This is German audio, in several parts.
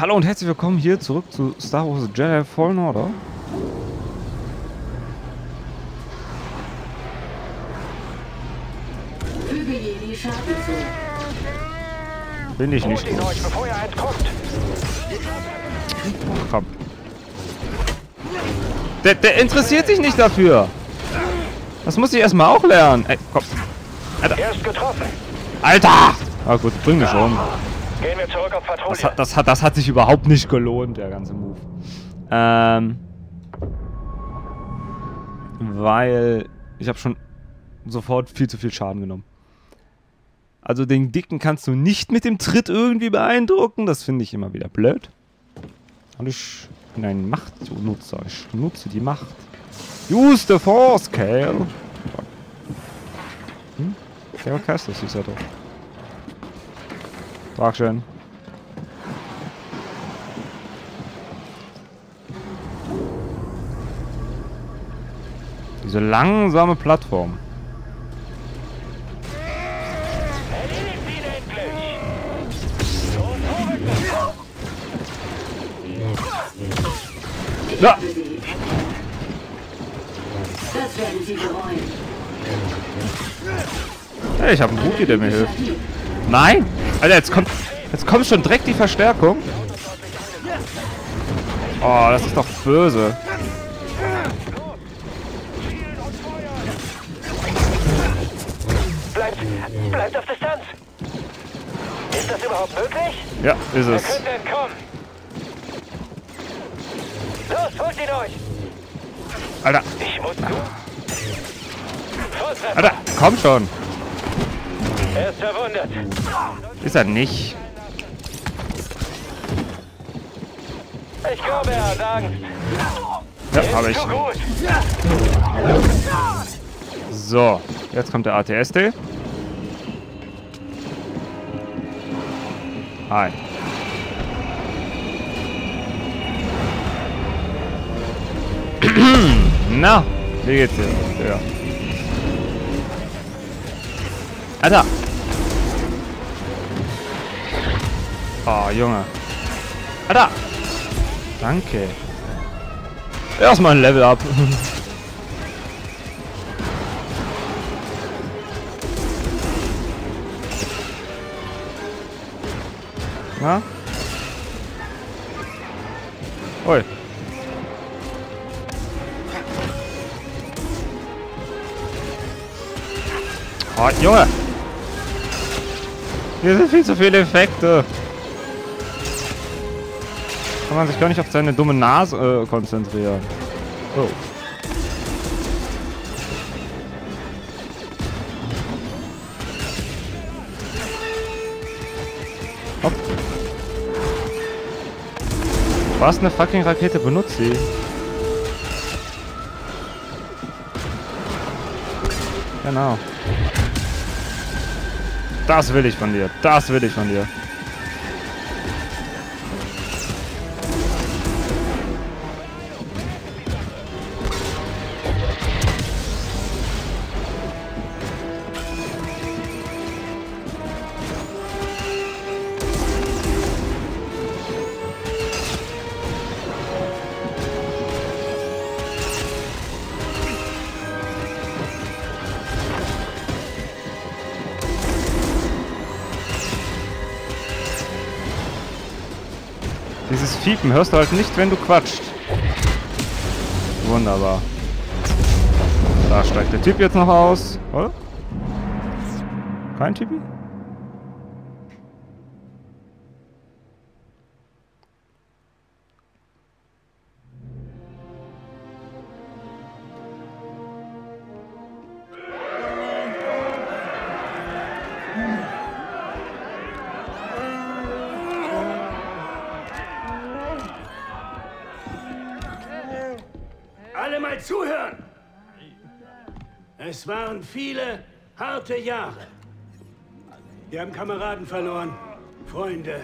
Hallo und herzlich willkommen hier zurück zu Star Wars Jedi Fallen Order. Bin ich nicht gut. euch, bevor entkommt. Komm. Der, der interessiert sich nicht dafür. Das muss ich erstmal auch lernen. Ey, komm. Er ist getroffen. Alter! Ah gut, bring mich um. Gehen wir zurück auf Patrouille. Das hat, das, das hat sich überhaupt nicht gelohnt, der ganze Move. Ähm. Weil ich habe schon sofort viel zu viel Schaden genommen. Also den Dicken kannst du nicht mit dem Tritt irgendwie beeindrucken. Das finde ich immer wieder blöd. Und ich bin ein Machtnutzer. Ich nutze die Macht. Use the force, Kale. Hm? Kale Castus hieß er doch. Dankeschön. Diese langsame Plattform. Bereuen. Hey, ich habe einen Wookie, der mir hilft. Nein! Alter, jetzt kommt, jetzt kommt schon direkt die Verstärkung. Oh, das ist doch böse. Bleibt, bleibt auf Distanz. Ist das überhaupt möglich? Ja, ist Er es. könnte entkommen. Los, holt ihn euch. Alter, Ich muss. Alter, komm schon. Er ist verwundet. Ist er nicht. Ich glaube, er hat Angst. Ja, habe ich. So, jetzt kommt der ATST. Hi. Na, wie geht's dir? Ja. Alter! Oh, Junge. Alter! Danke. Erstmal ein Level up. Na? Ui. Oh, Junge! Hier sind viel zu viele Effekte. Kann man sich gar nicht auf seine dumme Nase äh, konzentrieren. Oh. Hopp. Was eine fucking Rakete benutzt sie? Genau. Das will ich von dir. Das will ich von dir. Dieses Fiepen hörst du halt nicht, wenn du quatscht. Wunderbar. Da steigt der Typ jetzt noch aus. Oder? Kein Typi? Es waren viele harte Jahre. Wir haben Kameraden verloren, Freunde,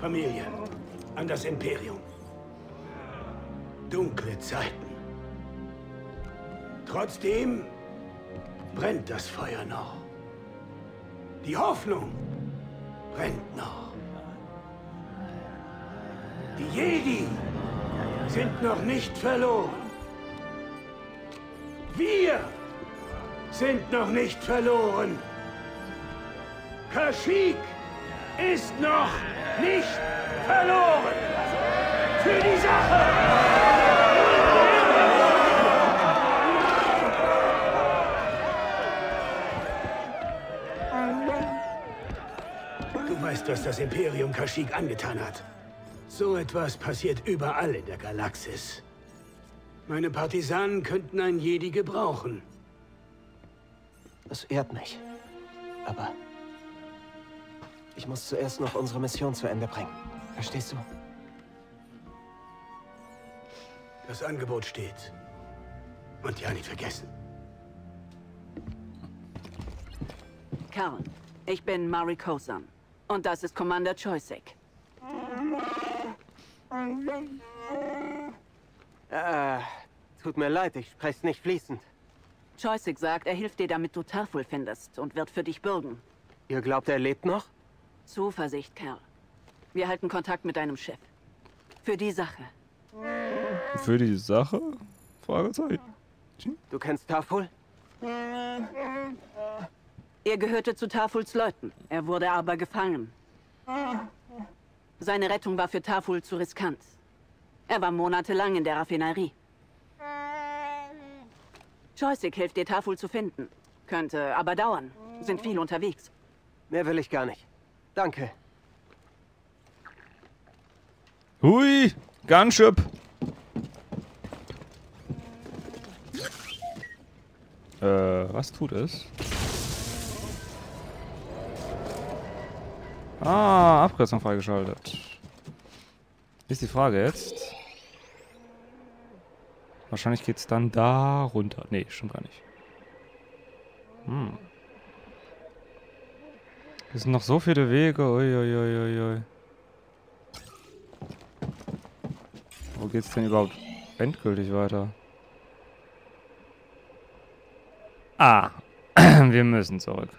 Familie, an das Imperium. Dunkle Zeiten. Trotzdem brennt das Feuer noch. Die Hoffnung brennt noch. Die Jedi sind noch nicht verloren. Wir sind noch nicht verloren. Kashyyyk ist noch nicht verloren. Für die Sache! Du weißt, was das Imperium Kashyyyk angetan hat. So etwas passiert überall in der Galaxis. Meine Partisanen könnten einen Jedi gebrauchen. Das ehrt mich. Aber ich muss zuerst noch unsere Mission zu Ende bringen. Verstehst du? Das Angebot steht. Und ja nicht vergessen. Karl, ich bin Mari Kosan. Und das ist Commander Choisik. Äh, tut mir leid, ich spreche nicht fließend. Choisik sagt, er hilft dir, damit du Tarful findest und wird für dich bürgen. Ihr glaubt, er lebt noch? Zuversicht, Kerl. Wir halten Kontakt mit deinem Schiff. Für die Sache. Für die Sache? Fragezeichen. Du kennst Taful? Er gehörte zu Tafuls Leuten. Er wurde aber gefangen. Seine Rettung war für Taful zu riskant. Er war monatelang in der Raffinerie. Choisik hilft dir, Taful zu finden. Könnte aber dauern. Sind viel unterwegs. Mehr will ich gar nicht. Danke. Hui, Gunship. Äh, was tut es? Ah, Abkürzung freigeschaltet. Ist die Frage jetzt. Wahrscheinlich geht's dann da runter. Nee, stimmt gar nicht. Hm. Es sind noch so viele Wege. Uiuiuiui. Wo geht's denn überhaupt endgültig weiter? Ah, wir müssen zurück.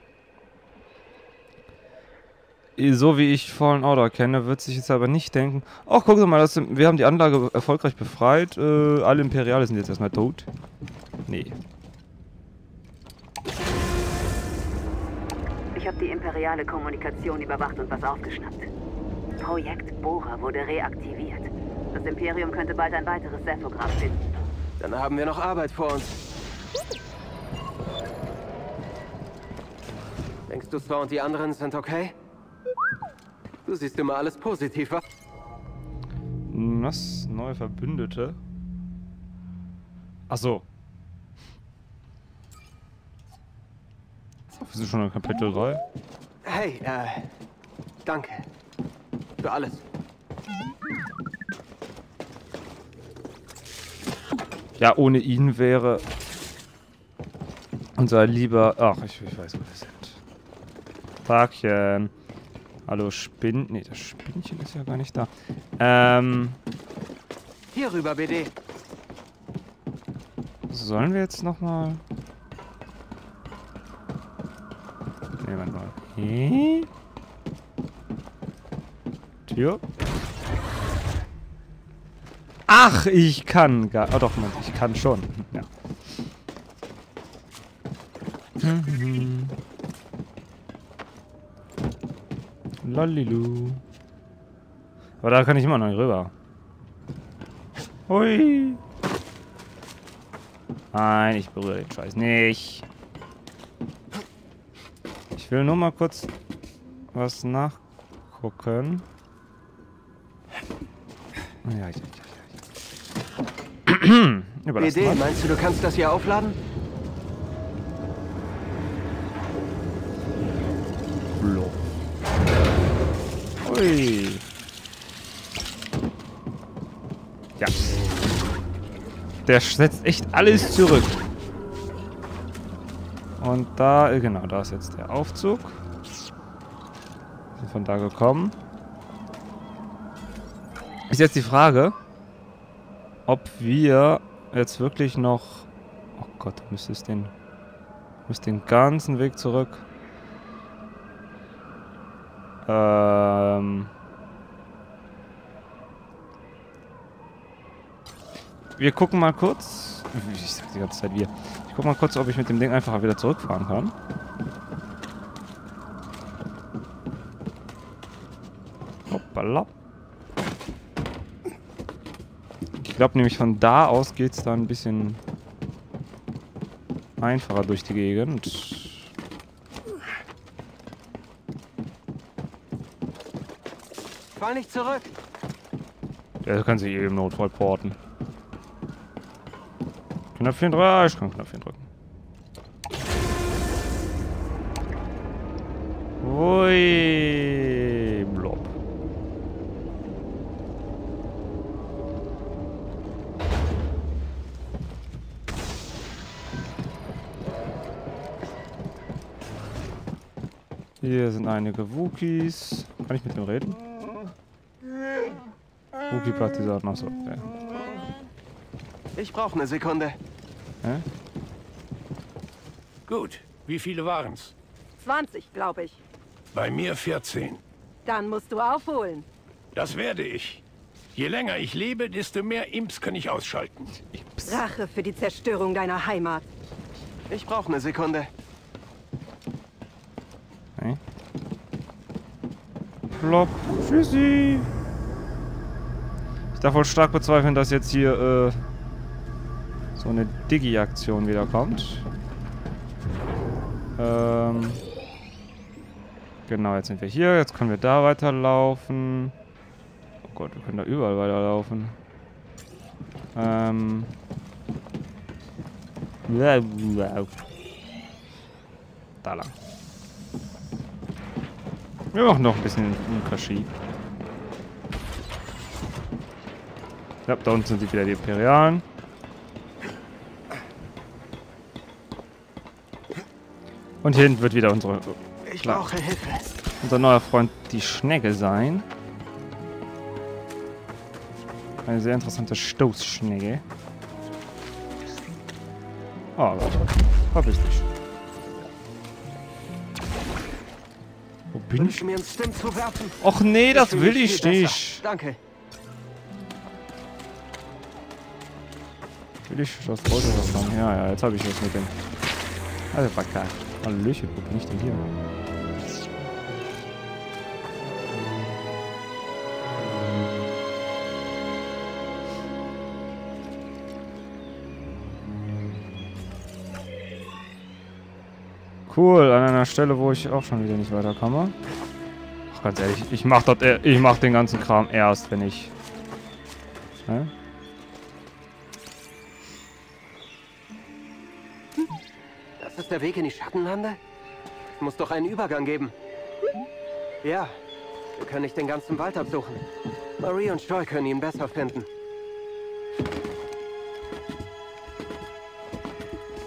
So wie ich Fallen Order kenne, wird sich jetzt aber nicht denken, ach, guck mal, das sind, wir haben die Anlage erfolgreich befreit, äh, alle Imperiale sind jetzt erstmal tot. Nee. Ich habe die imperiale Kommunikation überwacht und was aufgeschnappt. Projekt Bohrer wurde reaktiviert. Das Imperium könnte bald ein weiteres Sephogramm finden. Dann haben wir noch Arbeit vor uns. Denkst du, Spa und die anderen sind okay? Du siehst immer alles positiv, wa? Was? Neue Verbündete? Ach so. Wir sind schon in Kapitel 3. Hey, äh, danke. Für alles. Ja, ohne ihn wäre unser lieber... Ach, ich, ich weiß, wo wir sind. Tagchen. Hallo, Spinn... Nee, das Spinnchen ist ja gar nicht da. Ähm, Hier rüber, BD. sollen wir jetzt nochmal... Nee, warte mal. Hä? Tür? Ach, ich kann gar... Oh doch, Moment, ich kann schon. Ja. Lollilu. Aber da kann ich immer noch nicht rüber. Hui. Nein, ich berühre den Scheiß nicht. Ich will nur mal kurz was nachgucken. Ja, ja, ja, ja. Mal. meinst du, du kannst das hier aufladen? Ui. Ja. Der setzt echt alles zurück. Und da, genau, da ist jetzt der Aufzug. Sind von da gekommen. Ist jetzt die Frage, ob wir jetzt wirklich noch... Oh Gott, du müsstest den... Du den ganzen Weg zurück. Ähm... wir gucken mal kurz. Ich sag die ganze Zeit wir. Ich guck mal kurz, ob ich mit dem Ding einfach wieder zurückfahren kann. Hoppala. Ich glaube nämlich von da aus geht es dann ein bisschen einfacher durch die Gegend. Fall nicht zurück. Der kann sich eben Notfall porten. Knöpfchen drücken. Ich kann Knöpfchen drücken. Ui, blob. Hier sind einige Wookies. Kann ich mit dem reden? Wookie-Partisanen, achso, okay. Ich brauche eine Sekunde. Hä? Gut. Wie viele waren's? 20, glaube ich. Bei mir 14. Dann musst du aufholen. Das werde ich. Je länger ich lebe, desto mehr Imps kann ich ausschalten. Rache für die Zerstörung deiner Heimat. Ich brauche eine Sekunde. Okay. Plopp. Tschüssi. Darf wohl stark bezweifeln, dass jetzt hier äh, so eine Digi-Aktion wieder kommt. Ähm, genau, jetzt sind wir hier. Jetzt können wir da weiterlaufen. Oh Gott, wir können da überall weiterlaufen. Ähm. Da lang. Wir machen noch ein bisschen Kashi. Ja, da unten sind wieder die Imperialen. Und hier hinten wird wieder unsere, Ich brauche Hilfe. unser neuer Freund, die Schnecke, sein. Eine sehr interessante Stoßschnecke. Oh, dich. Wo bin ich? Mir einen Stim zu werfen. Och nee, das will ich nicht. Danke. Will ich das wollte was sagen? Ja, ja, jetzt habe ich was mit dem. Also geil. Hallöchen, wo bin ich denn hier? Cool, an einer Stelle, wo ich auch schon wieder nicht weiterkomme. Ach, ganz ehrlich, ich mach, das, e- ich mach den ganzen Kram erst, wenn ich... Hä? Der Weg in die Schattenlande? Muss doch einen Übergang geben. Ja, wir können nicht den ganzen Wald absuchen. Marie und Joy können ihn besser finden.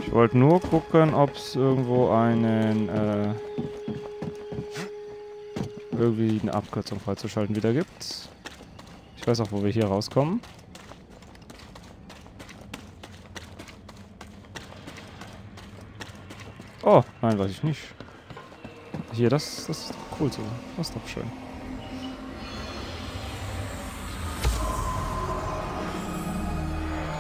Ich wollte nur gucken, ob es irgendwo einen, äh, irgendwie eine Abkürzung freizuschalten wieder gibt. Ich weiß auch, wo wir hier rauskommen. Oh, nein, weiß ich nicht. Hier, das, das ist doch cool so. Das ist doch schön.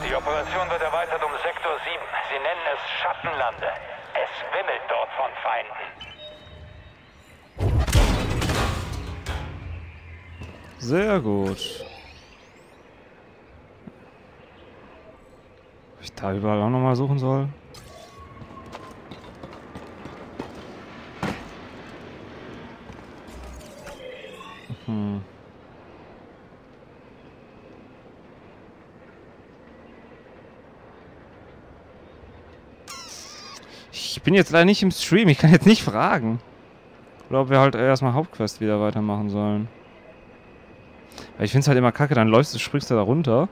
Die Operation wird erweitert um Sektor 7. Sie nennen es Schattenlande. Es wimmelt dort von Feinden. Sehr gut. Ob ich da überall auch nochmal suchen soll? Hm. Ich bin jetzt leider nicht im Stream, ich kann jetzt nicht fragen. Oder ob wir halt erstmal Hauptquest wieder weitermachen sollen. Weil ich finde es halt immer kacke, dann läufst du, springst du da runter.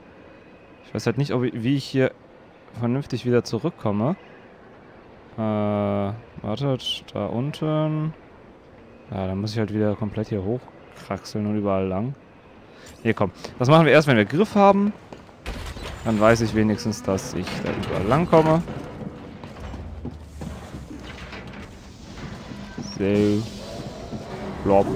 Ich weiß halt nicht, ob ich, wie ich hier vernünftig wieder zurückkomme. Äh, wartet, da unten. Ja, dann muss ich halt wieder komplett hier hochkraxeln und überall lang. Hier, komm. Das machen wir erst, wenn wir Griff haben. Dann weiß ich wenigstens, dass ich da überall lang komme. So. Blob.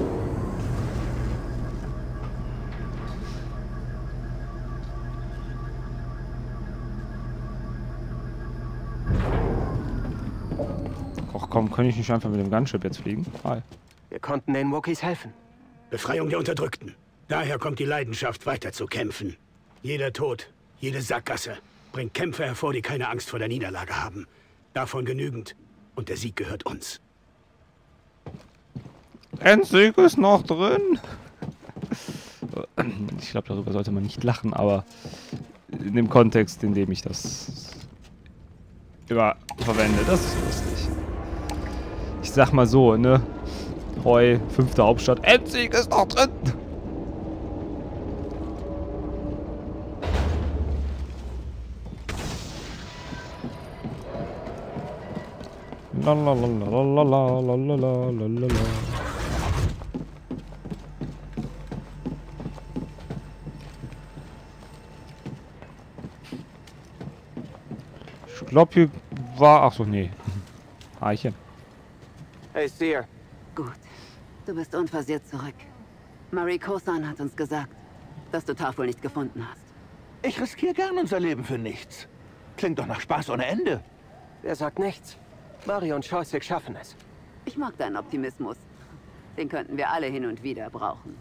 Och komm, kann ich nicht einfach mit dem Gunship jetzt fliegen? Hi. Wir konnten den Wookiees helfen. Befreiung der Unterdrückten. Daher kommt die Leidenschaft, weiter zu kämpfen. Jeder Tod, jede Sackgasse bringt Kämpfer hervor, die keine Angst vor der Niederlage haben. Davon genügend. Und der Sieg gehört uns. Endsieg ist noch drin. Ich glaube, darüber sollte man nicht lachen, aber in dem Kontext, in dem ich das immer verwende, das ist lustig. Ich sag mal so, ne? Heu, fünfte Hauptstadt. Endsieg ist noch drin. La la la glaube, hier war... Ach so, nee. Eichen. Hey, Seer. Gut. Du bist unversehrt zurück. Marie Kosan hat uns gesagt, dass du Tafel nicht gefunden hast. Ich riskiere gern unser Leben für nichts. Klingt doch nach Spaß ohne Ende. Wer sagt nichts? Mario und Choiswick schaffen es. Ich mag deinen Optimismus. Den könnten wir alle hin und wieder brauchen.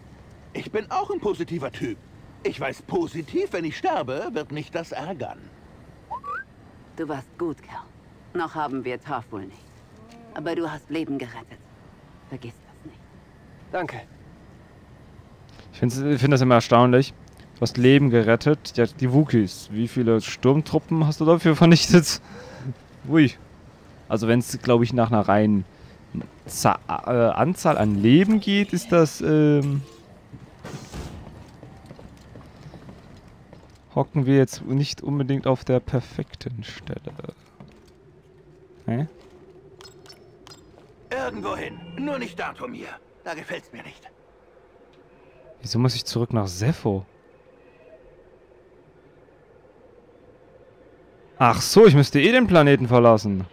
Ich bin auch ein positiver Typ. Ich weiß positiv, wenn ich sterbe, wird mich das ärgern. Du warst gut, Kerl. Noch haben wir Tafel nicht. Aber du hast Leben gerettet. Vergiss das nicht. Danke. Ich finde find das immer erstaunlich. Du hast Leben gerettet. Ja, die Wookies. Wie viele Sturmtruppen hast du dafür vernichtet? Ui. Also wenn es, glaube ich, nach einer reinen Za äh, Anzahl an Leben geht, ist das, ähm... Hocken wir jetzt nicht unbedingt auf der perfekten Stelle. Hä? Irgendwo hin. Nur nicht Datumir. Da gefällt's mir nicht. Wieso muss ich zurück nach Sepho? Ach so, ich müsste eh den Planeten verlassen.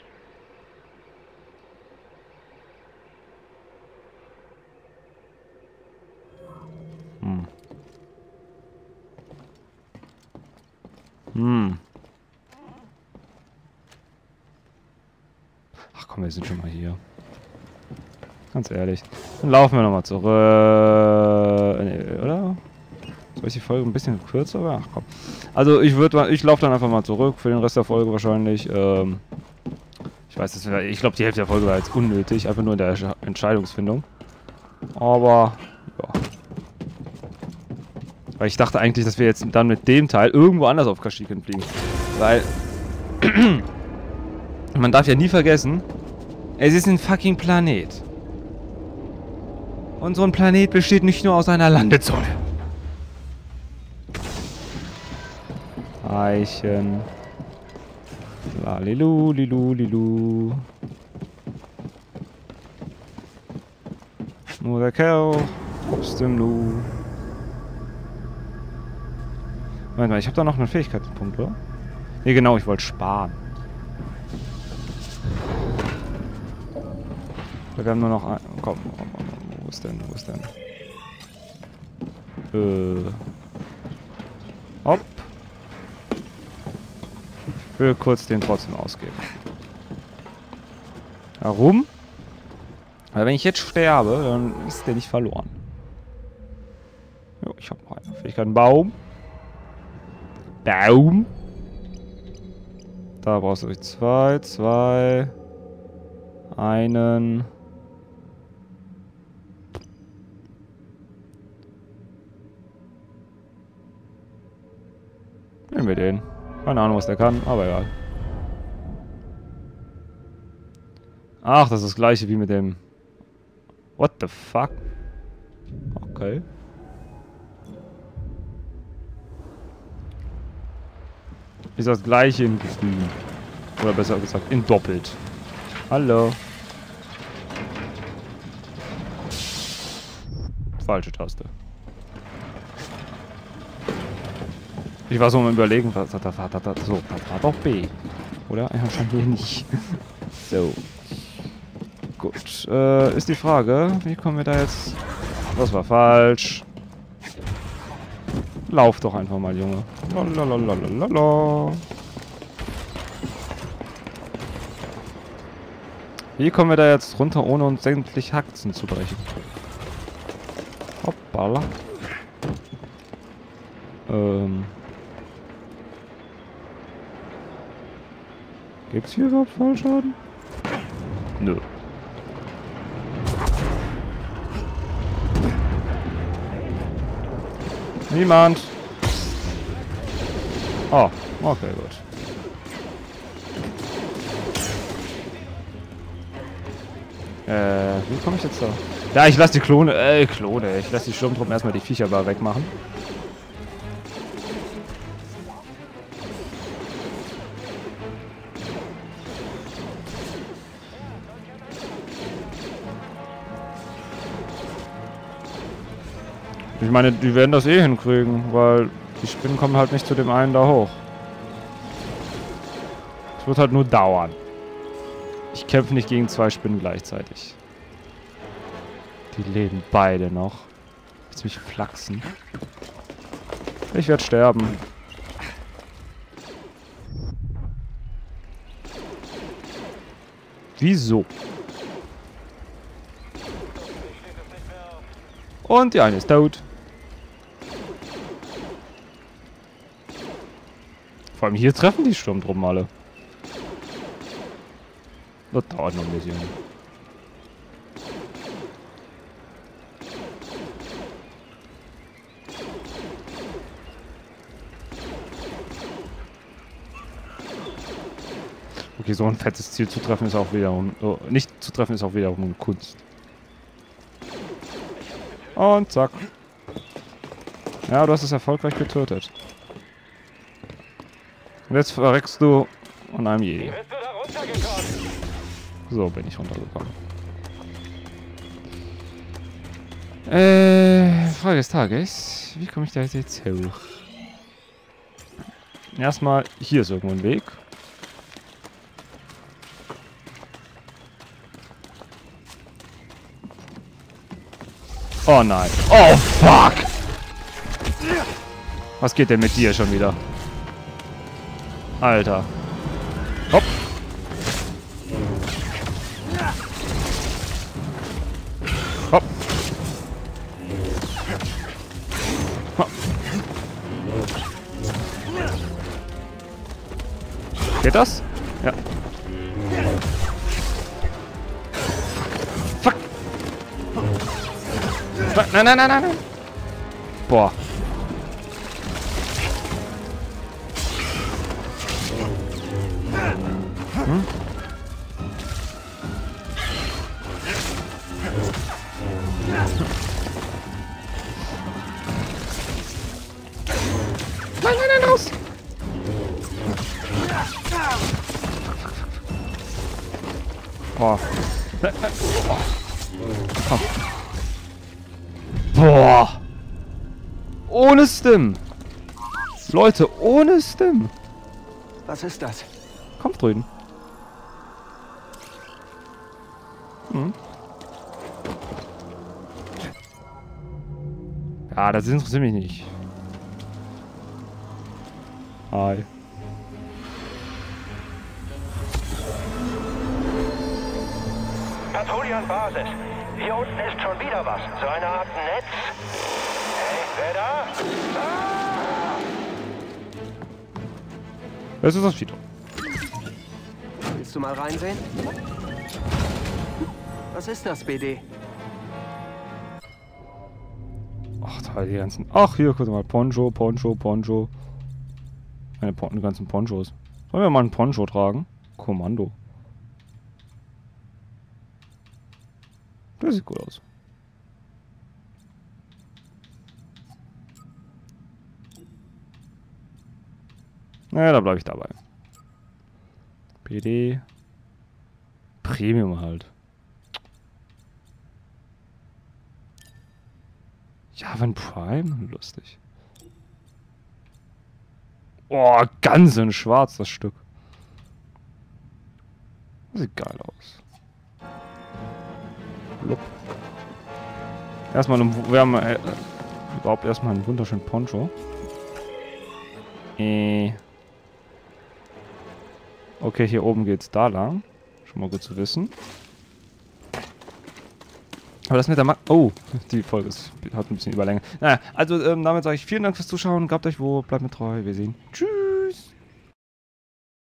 Hm. Ach komm, wir sind schon mal hier. Ganz ehrlich. Dann laufen wir nochmal zurück. Nee, oder? Soll ich die Folge ein bisschen kürzer? machen? Ach komm. Also ich würde ich laufe dann einfach mal zurück für den Rest der Folge wahrscheinlich. Ähm, ich weiß, ich glaube die Hälfte der Folge war jetzt unnötig, einfach nur in der Entsch- Entscheidungsfindung. Aber. Weil ich dachte eigentlich, dass wir jetzt dann mit dem Teil irgendwo anders auf Kashyyyk fliegen. Weil man darf ja nie vergessen, es ist ein fucking Planet. Und so ein Planet besteht nicht nur aus einer Landezone. Eichen. Lalilu, lilu, lilu. Nur der Kerl. Obst im Nu. Moment mal, ich habe da noch einen Fähigkeitspunkt, oder? Ne, genau, ich wollte sparen. Wir haben nur noch ein... Komm, komm, komm, komm, wo ist denn, wo ist denn? Äh... Hopp. Ich will kurz den trotzdem ausgeben. Warum? Weil wenn ich jetzt sterbe, dann ist der nicht verloren. Jo, ich habe noch eine Fähigkeit. Ein Baum. Baum. Da brauchst du zwei, zwei, einen. Nehmen wir den. Keine Ahnung, was der kann, aber egal. Ach, das ist das gleiche wie mit dem... What the fuck? Okay. Ist das gleiche in grün. Oder besser gesagt, in doppelt. Hallo. Falsche Taste. Ich war so am überlegen, was hat das, hat das, so, das war doch B. Oder? Ja, wahrscheinlich nicht. So. Gut. Äh, ist die Frage, wie kommen wir da jetzt... Das war falsch. Lauf doch einfach mal, Junge. Lalalalalalala. Wie kommen wir da jetzt runter, ohne uns sämtlich Haxen zu brechen? Hoppala. Ähm. Gibt's hier überhaupt Fallschaden? Nö. Niemand. Oh, okay, gut. Äh, wie komme ich jetzt da? Ja, ich lasse die Klone, äh, Klone. Ich lasse die Sturmtruppen erstmal die Viecher wegmachen. Ich meine, die werden das eh hinkriegen, weil die Spinnen kommen halt nicht zu dem einen da hoch. Es wird halt nur dauern. Ich kämpfe nicht gegen zwei Spinnen gleichzeitig. Die leben beide noch. Jetzt mich flachsen. Ich werde sterben. Wieso? Und die eine ist tot. Vor allem hier treffen die Sturmtruppen alle. Das dauert noch ein bisschen. Okay, so ein fettes Ziel zu treffen ist auch wiederum... Oh, nicht zu treffen ist auch wiederum Kunst. Und zack. Ja, du hast es erfolgreich getötet. Und jetzt verreckst du an einem Jedi. So bin ich runtergekommen. Äh, Frage des Tages. Wie komme ich da jetzt hoch? Erstmal, hier ist irgendwo ein Weg. Oh nein. Oh fuck! Was geht denn mit dir schon wieder? Alter. Hopp. Hopp. Hopp. Geht das? Ja. Fuck. Nein, nein, nein, nein, nein. Boah. Hm? Nein, nein, nein, raus! Boah. Komm. Boah. Ohne Stim. Leute, ohne Stim. Was ist das? Kampfdrüden. Ja, das interessiert mich nicht. Hi. Patrouille an Basis. Hier unten ist schon wieder was. So eine Art Netz. Hey, wer da? Ah! Das ist das Fido. Willst du mal reinsehen? Was ist das, BD? Da die ganzen. Ach, hier, guck mal. Poncho, Poncho, Poncho. Meine Pon die ganzen Ponchos. Sollen wir mal einen Poncho tragen? Kommando. Das sieht gut aus. Naja, da bleibe ich dabei. PD. Premium halt. Javan Prime? Lustig. Oh, ganz in schwarz das Stück. Sieht geil aus. Blub. Erstmal, ein- wir haben äh, überhaupt erstmal einen wunderschönen Poncho. Äh. Okay, hier oben geht's da lang. Schon mal gut zu wissen. Aber das mit der Ma Oh, die Folge ist, hat ein bisschen Überlänge. Naja, also ähm, damit sage ich vielen Dank fürs Zuschauen. Gabt euch wo, bleibt mir treu. Wir sehen. Tschüss.